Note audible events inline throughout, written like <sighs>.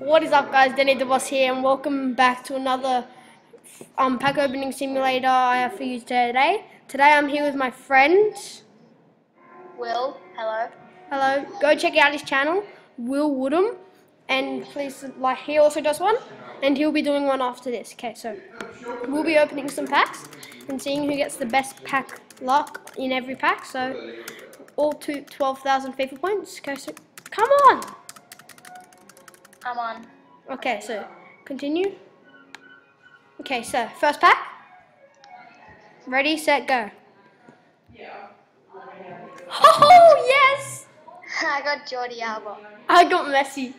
What is up guys, Denny the Boss here and welcome back to another um, pack opening simulator I have for you today. Today I'm here with my friend. Will, hello. Hello, go check out his channel, Will Woodham. And please, like, he also does one. And he'll be doing one after this. Okay, so we'll be opening some packs and seeing who gets the best pack luck in every pack. So all to 12,000 FIFA points. Okay, so come on! I'm on. Okay, so continue. Okay, so first pack. Ready, set, go. Yeah. <laughs> Oh yes! <laughs> I got Jordi Alba. I got Messi.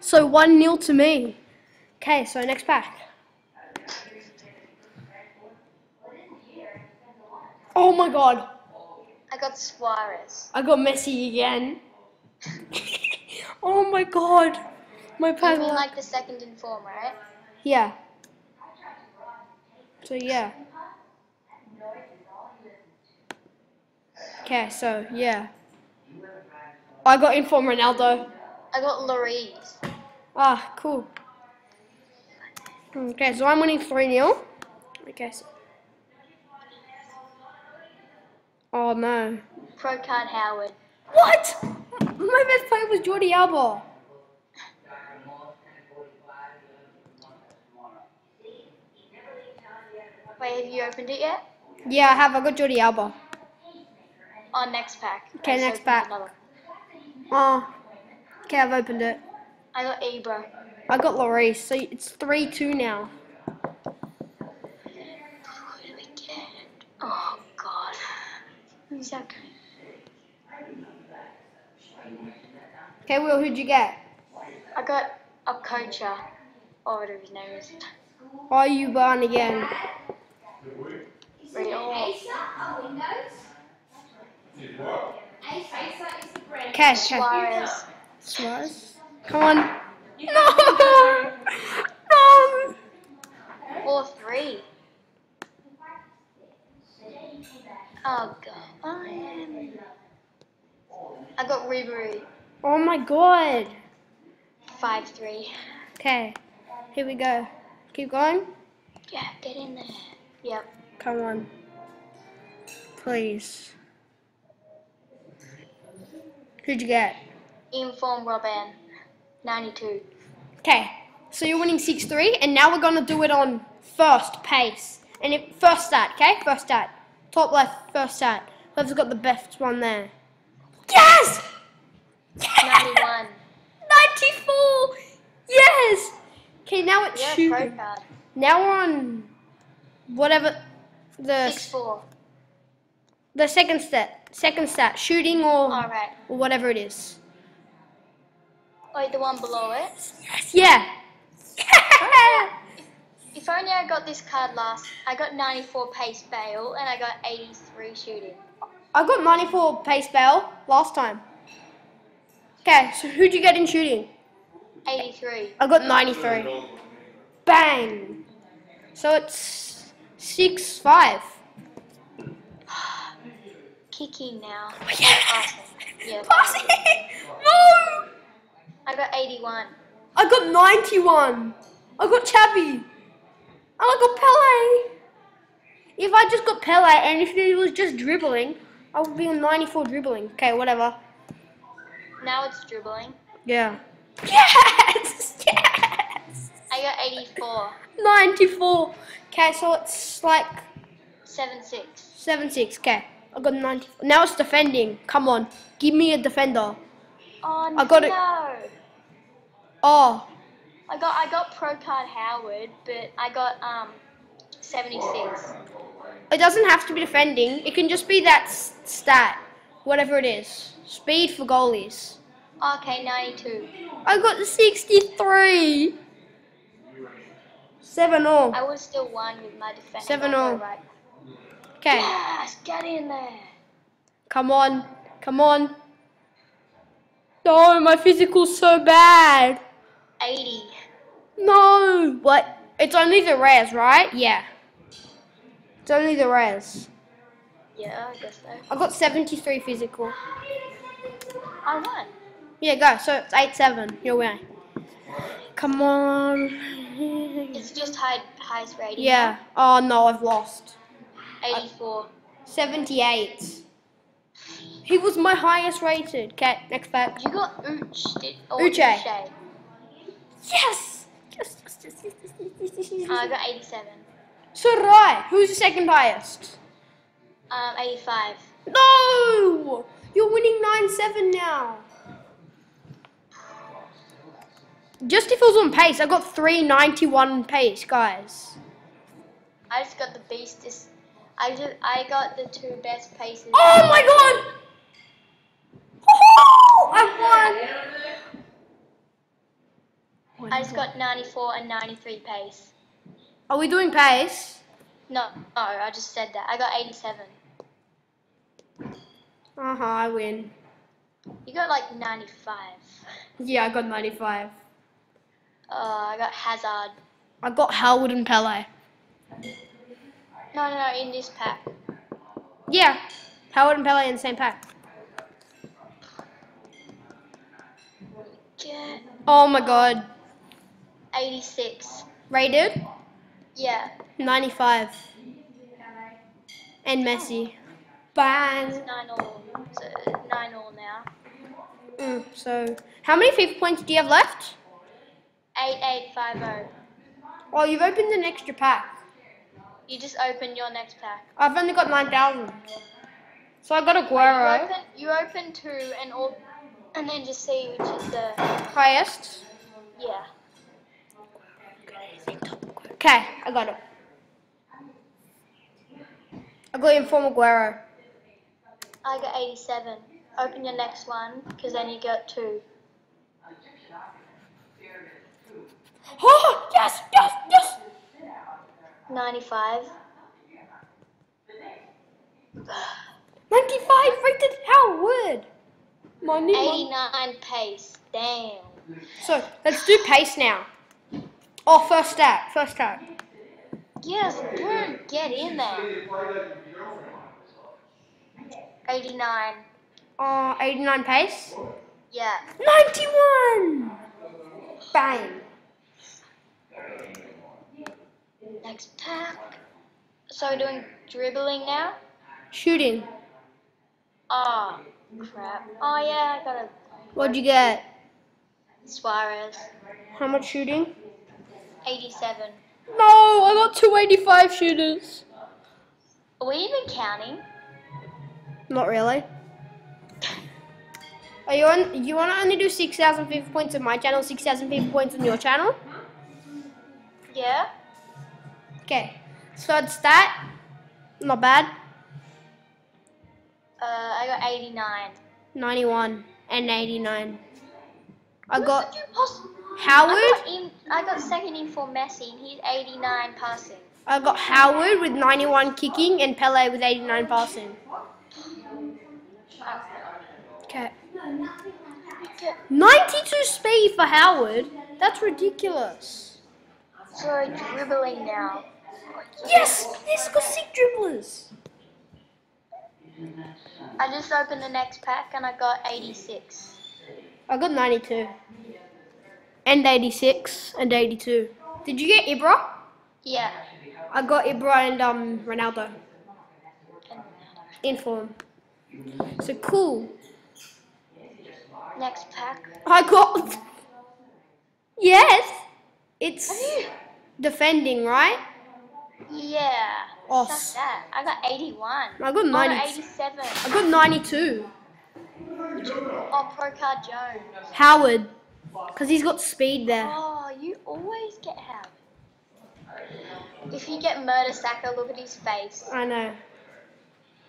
So one 0 to me. Okay, so next pack. Oh my god, I got Suarez. I got Messi again. <laughs> oh my god, my You mean like the second in form, right? Yeah. So yeah. Okay, so yeah. I got in from Ronaldo. I got Lloris. Ah, cool. Okay, so I'm winning 3 0. Okay, so. Oh no. Pro card Howard. What? My best player was Jordi Alba. Wait, have you opened it yet? Yeah, I have. I got Jordi Alba. On next pack. Okay, next pack. another. Oh. Okay, I've opened it. I got Ibra. I got Lloris, so it's 3 2 now. Who do we get? Oh God. Who's that? Okay, Will, who'd you get? I got a Kocha. Or whatever his name is. Are you barn again? Real. Okay, okay. Oh. Suarez. Suarez. Come on. No! No! Four three. Oh God. I am. I got Ribery. Oh my god. Five three. Okay, here we go. Keep going. Yeah, get in there. Yep. Come on. Please. Who'd you get? Inform Robin. 92. Okay, so you're winning 6 3, and now we're gonna do it on first pace. And if, first start, okay? First start. Top left, first start. Whoever's got the best one there. Yes! 91. <laughs> 94! Yes! Okay, now it's Yeah, pro shooting. card. Now we're on whatever the 6 4. the second stat. Second stat, shooting or, or whatever it is. Wait, the one below it. Yes, yeah. If only I got this card last. I got 94 pace Bale and I got 83 shooting. I got 94 pace Bale last time. Okay, so who'd you get in shooting? 83. I got 93. Bang! So it's 6 5. <sighs> Kicking now. Oh, yeah! Passing. Yeah. <laughs> No! I got 81. I got 91. I got Chappy. And I got Pele. If I just got Pele and if he was just dribbling, I would be on 94 dribbling. Okay, whatever. Now it's dribbling. Yeah. Yes! <laughs> Yes! I got 84. 94. Okay, so it's like 7 6. 7 6. Okay, I got 94. Now it's defending. Come on. Give me a defender. Oh no. I got it. Oh, I got I got pro card Howard, but I got um 76. it doesn't have to be defending. It can just be that stat. Whatever it is. Speed for goalies. Okay, 92. I got the 63. 7 all. I was still one with my defense. Seven all. Right. Okay, Yes, get in there. come on. Come on. No, my physical's so bad. 80. No. What? It's only the rares, right? Yeah. It's only the rares. Yeah, I guess so. I got 73 physical. I won. Yeah, go. So it's eight seven. You're winning. Come on. It's just high, highest rating. Yeah. Oh no, I've lost. 84. 78. He was my highest rated. Okay, next pack. You got Uch. Did, Uche. Uche. Yes! Yes, yes, yes, yes, yes, yes, yes, yes, Uh, I got 87. So I. Who's the second highest? Um, 85. No! You're winning 9-7 now. Just if it was on pace, I got 391 pace, guys. I just got the beast. This, I just, I got the two best paces. Oh my god! Oh, I won! I just got 94 and 93 pace. Are we doing pace? No, no, I just said that. I got 87. Uh-huh, I win. You got like 95. Yeah, I got 95. Uh, I got Hazard. I got Howard and Pele. No, no, no, in this pack. Yeah, Howard and Pele in the same pack. Get Oh my god. 86. Rated? Yeah, 95. And Messi. Bang. it's 9 all. So 9 all now. Mm, so, how many FIFA points do you have left? 8850. Oh, you've opened an extra pack. You just opened your next pack. I've only got 9,000. So I got You Aguero. open, you open two and all, and then just see which is the Highest. yeah. Okay, I got it. I got Inform Aguero. I got 87. Open your next one, because then you get two. <gasps> Oh, yes, yes, yes. 95. 95 rated Howard. Money, money. 89 pace. Damn. So, let's do pace now. Oh, first stack, first stack. Yes, boom. Get in there. 89. Uh, 89 pace. Yeah. 91! Bang. Next pack. So we're doing dribbling now? Shooting. Oh, crap. Oh, yeah, I got a What'd you get? Suarez. How much shooting? 87. No, I got 285 shooters. Are we even counting? Not really. Are you on? You want to only do 6,000 FIFA points on my channel, 6,000 FIFA points on your channel? Yeah? Okay. Third stat. Not bad. Uh, I got 89. 91 and 89. I Who got could you poss- Howard. I got, in, I got second in for Messi, and he's 89 passing. I got Howard with 91 kicking and Pele with 89 passing. Okay. 92 speed for Howard. That's ridiculous. So dribbling now. Yes, yes, got six dribblers. I just opened the next pack and I got 86. I got 92. And 86 and 82. Did you get Ibra? Yeah. I got Ibra and um Ronaldo in form. So cool. next pack. I got. <laughs> Yes, it's defending, right? Yeah. Oh, Suck that. I got 81. I got Oh, no, 90. 87. I got 92. Oh, Pro Card Jones. Howard, because he's got speed there. Oh, you always get Howard. If you get Mertesacker, look at his face. I know.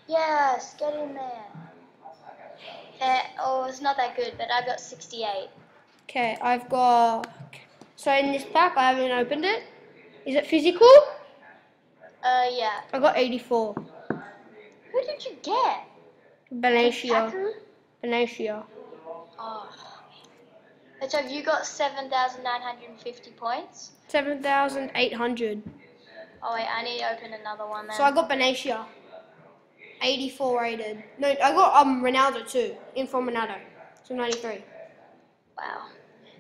Yes, get in there. Uh, oh, it's not that good, but I got 68. Okay, I've got. So in this pack, I haven't opened it. Is it physical? Uh, yeah. I got 84. Who did you get? Benatia. Lukaku? Oh. So have you got 7,950 points? 7,800. Oh wait, I need to open another one then. So I got Benatia. 84 rated. No, I got um Ronaldo too. In Ronaldo. So 93. Wow.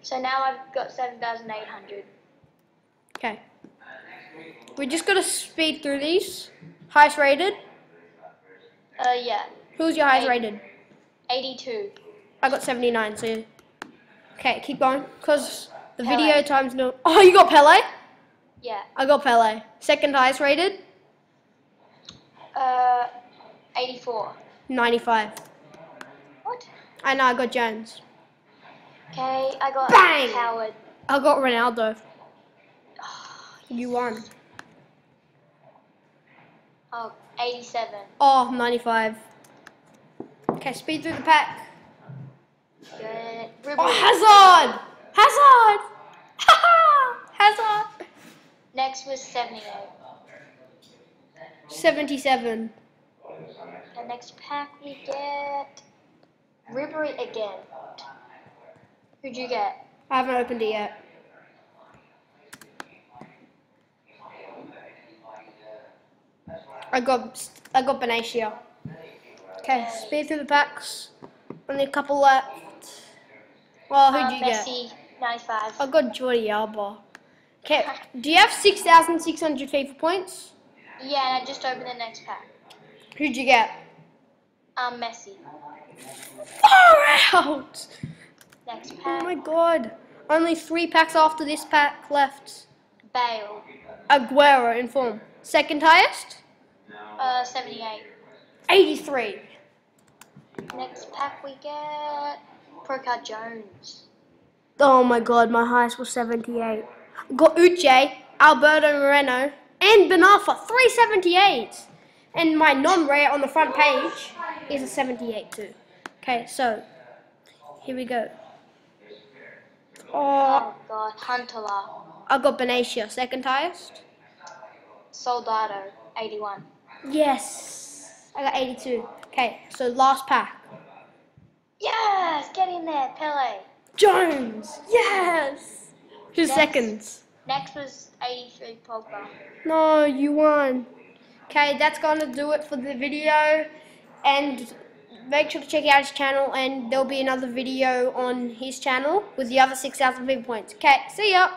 So now I've got 7,800. Okay. We just gotta speed through these. Highest rated. Uh, yeah. Who's your highest Eight. rated? 82. I got 79, so. Okay, keep going. Because the Pele. video time's no. Oh, you got Pele? Yeah. I got Pele. Second highest rated? Uh, 84. 95. What? I know, I got Jones. Okay, I got Bang! Howard. I got Ronaldo. You won. Oh, 87. Oh, 95. Okay, speed through the pack. Good. Oh, Hazard! Hazard! <laughs> Hazard! Next was 78. 77. The next pack we get Ribery again. Who'd you get? I haven't opened it yet. I got I got Benatia. Okay, speed through the packs. Only a couple left. Well, who'd Uh, you get? Messi, 95. I got Jordi Alba. Okay, <laughs> do you have 6,600 FIFA points? Yeah, and I just opened the next pack. Who'd you get? Um, Messi. Far out! Next pack. Oh my god. Only three packs after this pack left. Bale. Aguero in form. Second highest? Uh, 78. 83. Next pack we get Procard Jones. Oh my god, my highest was 78. Got Uche, Alberto Moreno, and Benafa, 378. And my non-rare on the front page is a 78 too. Okay, so here we go. Oh, Oh god, Huntelaar. I got Benatia, second highest. Soldado, 81. Yes, I got 82. Okay, so last pack. Yes, get in there, Pele. Jones, yes. Two Yes. seconds? Next was 83 Pogba. No, you won. Okay, that's gonna do it for the video. And make sure to check out his channel and there'll be another video on his channel with the other 6,000 people points. Okay, see ya!